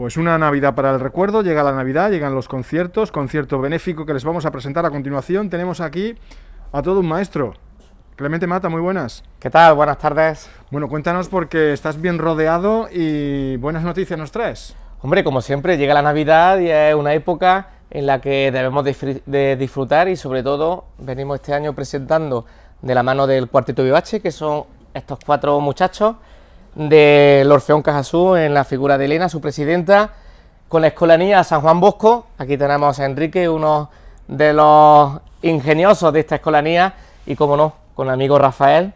Pues una Navidad para el recuerdo, llega la Navidad, llegan los conciertos, concierto benéfico que les vamos a presentar a continuación. Tenemos aquí a todo un maestro. Clemente Mata, muy buenas. ¿Qué tal? Buenas tardes. Bueno, cuéntanos porque estás bien rodeado y buenas noticias nos traes. Hombre, como siempre, llega la Navidad y es una época en la que debemos de disfrutar y sobre todo venimos este año presentando de la mano del Cuarteto Vivache, que son estos cuatro muchachos del Orfeón Cajasú en la figura de Elena, su presidenta, con la escolanía San Juan Bosco. Aquí tenemos a Enrique, uno de los ingeniosos de esta escolanía, y como no, con el amigo Rafael.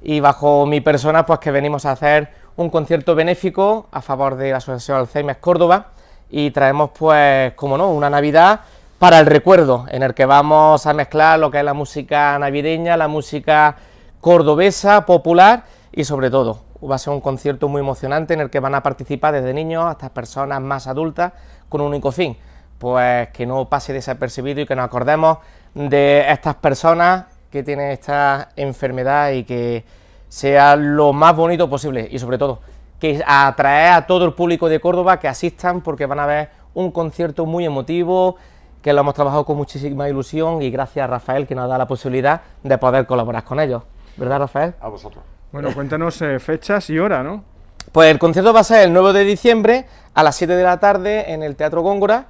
Y bajo mi persona, pues que venimos a hacer un concierto benéfico a favor de la Asociación Alzheimer Córdoba. Y traemos, pues, como no, una Navidad para el recuerdo, en el que vamos a mezclar lo que es la música navideña, la música cordobesa, popular y sobre todo va a ser un concierto muy emocionante en el que van a participar desde niños hasta personas más adultas con un único fin, pues que no pase desapercibido y que nos acordemos de estas personas que tienen esta enfermedad y que sea lo más bonito posible y sobre todo que atrae a todo el público de Córdoba que asistan porque van a ver un concierto muy emotivo, que lo hemos trabajado con muchísima ilusión y gracias a Rafael que nos da la posibilidad de poder colaborar con ellos. ¿Verdad, Rafael? A vosotros. Bueno, cuéntanos eh, fechas y hora, ¿no? Pues el concierto va a ser el 9 de diciembre a las 7 de la tarde en el Teatro Góngora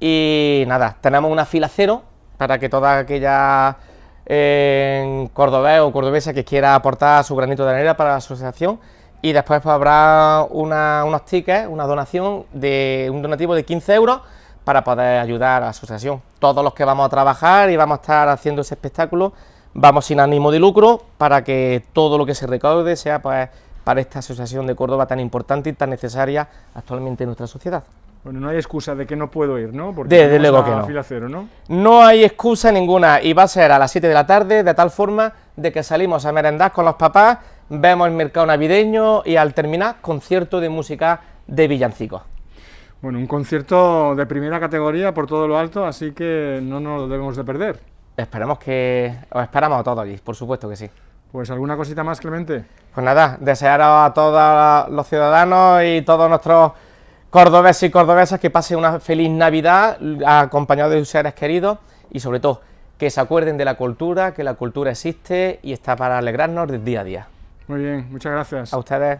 y nada, tenemos una fila cero para que toda aquella eh, cordobés o cordobesa que quiera aportar su granito de arena para la asociación y después pues, habrá unos tickets, una donación de un donativo de 15 euros para poder ayudar a la asociación. Todos los que vamos a trabajar y vamos a estar haciendo ese espectáculo vamos sin ánimo de lucro para que todo lo que se recaude sea pues, para esta asociación de Córdoba tan importante y tan necesaria actualmente en nuestra sociedad. Bueno, no hay excusa de que no puedo ir, ¿no? Porque Desde luego que no. Fila cero, ¿no? No hay excusa ninguna y va a ser a las 7 de la tarde de tal forma de que salimos a merendar con los papás, vemos el mercado navideño y al terminar concierto de música de villancicos. Bueno, un concierto de primera categoría por todo lo alto, así que no nos lo debemos de perder. Esperemos que... os esperamos a todos allí, por supuesto que sí. Pues alguna cosita más, Clemente. Pues nada, desear a todos los ciudadanos y todos nuestros cordobeses y cordobesas que pasen una feliz Navidad acompañados de sus seres queridos y sobre todo que se acuerden de la cultura, que la cultura existe y está para alegrarnos del día a día. Muy bien, muchas gracias. A ustedes.